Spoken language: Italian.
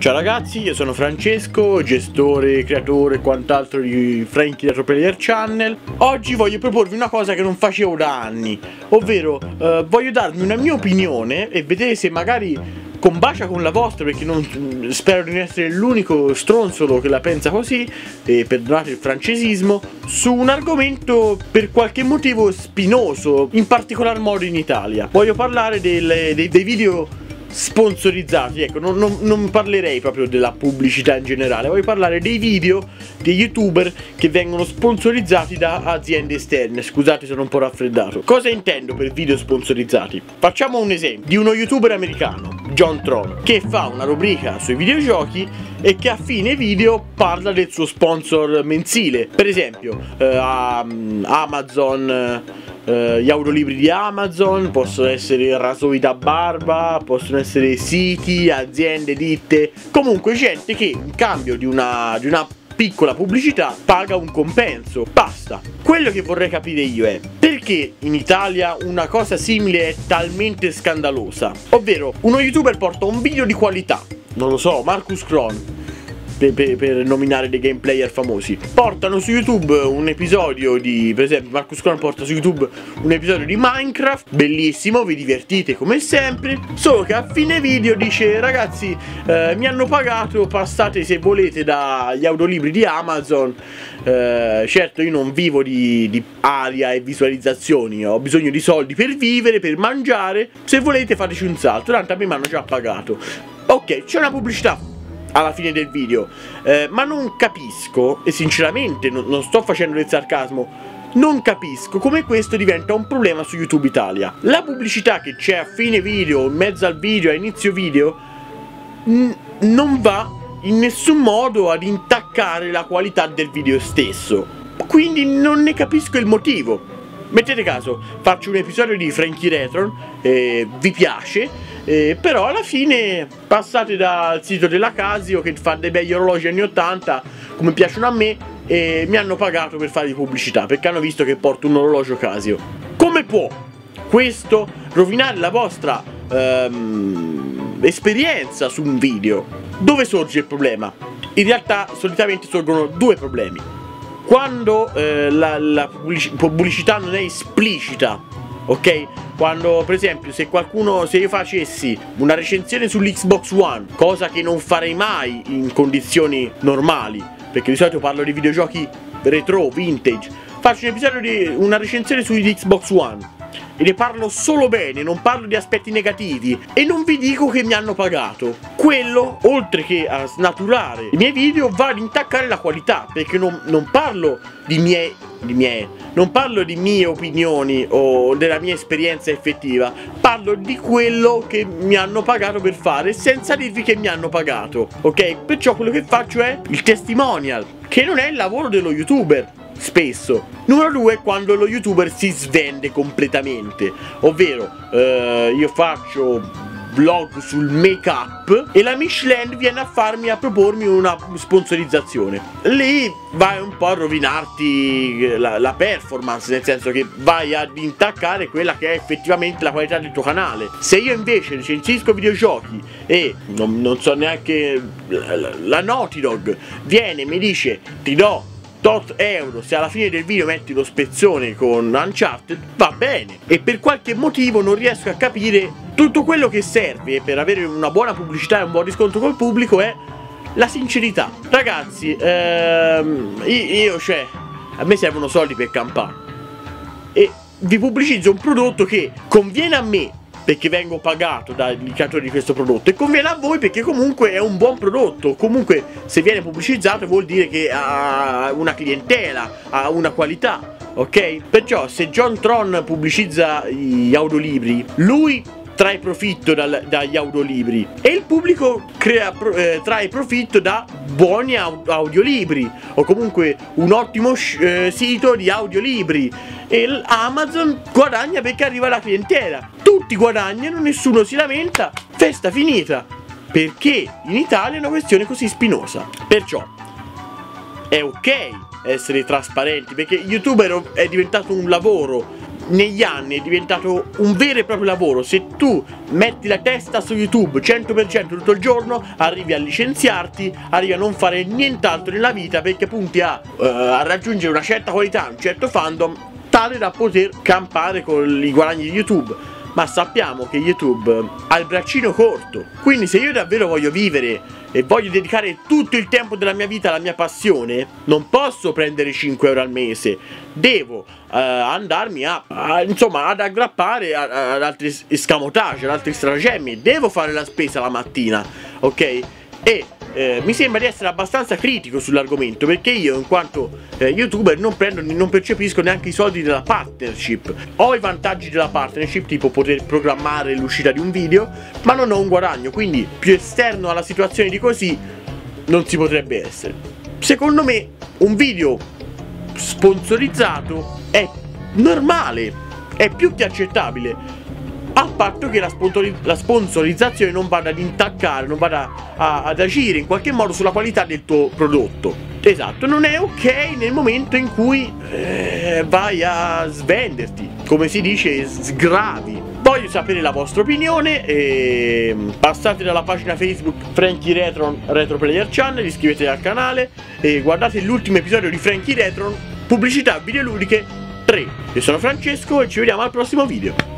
Ciao ragazzi, io sono Francesco, gestore, creatore e quant'altro di Frankie Retro Player Channel. Oggi voglio proporvi una cosa che non facevo da anni, ovvero eh, voglio darvi una mia opinione e vedere se magari combacia con la vostra perché non, spero di non essere l'unico stronzolo che la pensa così e perdonate il francesismo su un argomento per qualche motivo spinoso in particolar modo in Italia voglio parlare delle, dei, dei video sponsorizzati, ecco, non, non, non, parlerei proprio della pubblicità in generale, voglio parlare dei video dei youtuber che vengono sponsorizzati da aziende esterne. Scusate sono un po' raffreddato. Cosa intendo per video sponsorizzati? Facciamo un esempio di uno youtuber americano, John Tron, che fa una rubrica sui videogiochi e che a fine video parla del suo sponsor mensile. Per esempio, eh, Amazon eh, gli audiolibri di Amazon, possono essere rasoi da barba, possono essere siti, aziende, ditte, comunque gente che in cambio di una, di una piccola pubblicità paga un compenso. Basta. Quello che vorrei capire io è perché in Italia una cosa simile è talmente scandalosa. Ovvero, uno youtuber porta un video di qualità. Non lo so, Marcus Kron per, per, per, nominare dei gameplayer famosi. Portano su YouTube un episodio di, per esempio, Marcus Crown porta su YouTube un episodio di Minecraft, bellissimo, vi divertite come sempre. Solo che a fine video dice, ragazzi, eh, mi hanno pagato, passate se volete dagli audiolibri di Amazon. Eh, certo, io non vivo di, di aria e visualizzazioni, ho bisogno di soldi per vivere, per mangiare. Se volete fateci un salto, tanto a me mi hanno già pagato. Ok, c'è una pubblicità alla fine del video. Eh, ma non capisco, e sinceramente non, non sto facendo del sarcasmo, non capisco come questo diventa un problema su YouTube Italia. La pubblicità che c'è a fine video, in mezzo al video, a inizio video, non va in nessun modo ad intaccare la qualità del video stesso. Quindi non ne capisco il motivo. Mettete caso, faccio un episodio di Frankie Retron, eh, vi piace, eh, però alla fine passate dal sito della Casio che fa dei begli orologi anni 80, come piacciono a me, e mi hanno pagato per fare di pubblicità, perché hanno visto che porto un orologio Casio. Come può questo rovinare la vostra ehm, esperienza su un video? Dove sorge il problema? In realtà solitamente sorgono due problemi quando eh, la, la pubblicità non è esplicita, ok? Quando per esempio se qualcuno, se io facessi una recensione sull'Xbox One, cosa che non farei mai in condizioni normali, perché di solito parlo di videogiochi retro, vintage, faccio un episodio di una recensione sull'Xbox One e ne parlo solo bene, non parlo di aspetti negativi e non vi dico che mi hanno pagato. Quello, oltre che a snaturare i miei video, va ad intaccare la qualità, perché non, non parlo di miei, di miei, non parlo di mie opinioni o della mia esperienza effettiva, parlo di quello che mi hanno pagato per fare senza dirvi che mi hanno pagato, ok? Perciò quello che faccio è il testimonial, che non è il lavoro dello youtuber, spesso. Numero due, quando lo youtuber si svende completamente, ovvero eh, io faccio blog sul make up e la Michelin viene a farmi a propormi una sponsorizzazione. Lì vai un po' a rovinarti la, la, performance nel senso che vai ad intaccare quella che è effettivamente la qualità del tuo canale. Se io invece recensisco videogiochi e non, non so neanche la, la Naughty Dog viene e mi dice ti do tot euro. Se alla fine del video metti lo spezzone con Uncharted va bene. E per qualche motivo non riesco a capire tutto quello che serve per avere una buona pubblicità e un buon riscontro col pubblico è la sincerità. Ragazzi ehm, io cioè a me servono soldi per campare. E vi pubblicizzo un prodotto che conviene a me perché vengo pagato dagli creatori di questo prodotto. E conviene a voi perché comunque è un buon prodotto. Comunque se viene pubblicizzato vuol dire che ha una clientela ha una qualità ok? Perciò se John Tron pubblicizza gli audiolibri lui trae profitto dal, dagli audiolibri. E il pubblico crea, eh, trae profitto da buoni audiolibri o comunque un ottimo eh, sito di audiolibri. E Amazon guadagna perché arriva la clientela. Tutti guadagnano nessuno si lamenta festa finita. Perché in Italia è una questione così spinosa. Perciò è ok essere trasparenti perché youtuber è diventato un lavoro negli anni è diventato un vero e proprio lavoro. Se tu metti la testa su YouTube 100% tutto il giorno, arrivi a licenziarti, arrivi a non fare nient'altro nella vita perché punti a, uh, a raggiungere una certa qualità, un certo fandom, tale da poter campare con i guadagni di YouTube ma sappiamo che YouTube ha il braccino corto. Quindi se io davvero voglio vivere e voglio dedicare tutto il tempo della mia vita alla mia passione, non posso prendere 5 euro al mese. Devo uh, andarmi a, a, insomma, ad aggrappare ad altri scamotage, ad altri stratagemmi. Devo fare la spesa la mattina, ok? E eh, mi sembra di essere abbastanza critico sull'argomento perché io in quanto eh, youtuber non prendo non percepisco neanche i soldi della partnership. Ho i vantaggi della partnership tipo poter programmare l'uscita di un video ma non ho un guadagno quindi più esterno alla situazione di così non si potrebbe essere. Secondo me un video sponsorizzato è normale è più che accettabile a patto che la, la, sponsorizzazione non vada ad intaccare, non vada a, ad agire in qualche modo sulla qualità del tuo prodotto. Esatto, non è ok nel momento in cui eh, vai a svenderti, come si dice, sgravi. Voglio sapere la vostra opinione e passate dalla pagina Facebook Frankie Retron Retro Player Channel, iscrivetevi al canale e guardate l'ultimo episodio di Frankie Retron, pubblicità videoludiche 3. Io sono Francesco e ci vediamo al prossimo video.